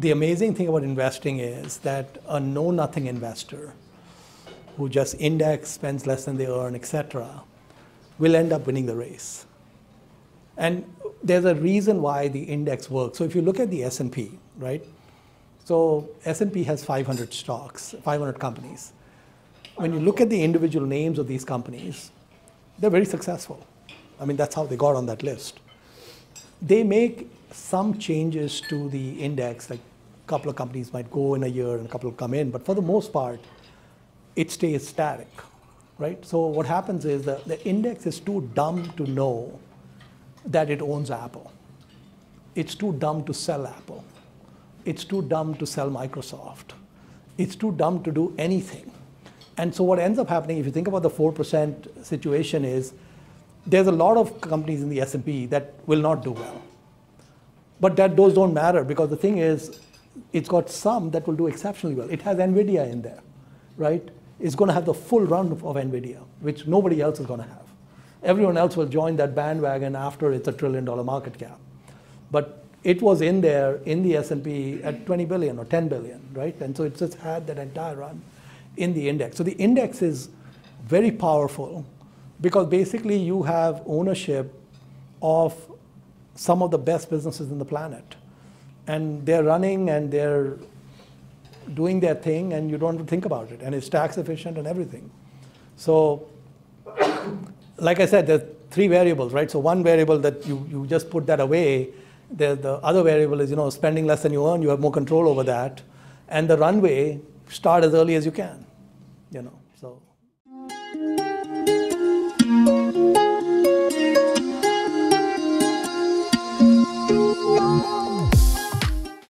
the amazing thing about investing is that a know nothing investor who just index, spends less than they earn, etc., will end up winning the race. And there's a reason why the index works. So if you look at the S&P, right? So S&P has 500 stocks, 500 companies. When you look at the individual names of these companies, they're very successful. I mean, that's how they got on that list. They make some changes to the index, like a couple of companies might go in a year and a couple come in, but for the most part, it stays static, right? So what happens is that the index is too dumb to know that it owns Apple. It's too dumb to sell Apple. It's too dumb to sell Microsoft. It's too dumb to do anything. And so what ends up happening, if you think about the 4% situation is, there's a lot of companies in the S&P that will not do well. But that those don't matter because the thing is, it's got some that will do exceptionally well. It has NVIDIA in there, right? It's going to have the full run of NVIDIA, which nobody else is going to have. Everyone else will join that bandwagon after it's a trillion dollar market cap. But it was in there in the S&P at 20 billion or 10 billion, right? And so it just had that entire run in the index. So the index is very powerful because basically you have ownership of some of the best businesses in the planet. And they're running and they're doing their thing and you don't have to think about it. And it's tax efficient and everything. So like I said, there's three variables, right? So one variable that you, you just put that away. The, the other variable is, you know, spending less than you earn, you have more control over that. And the runway, start as early as you can, you know, so.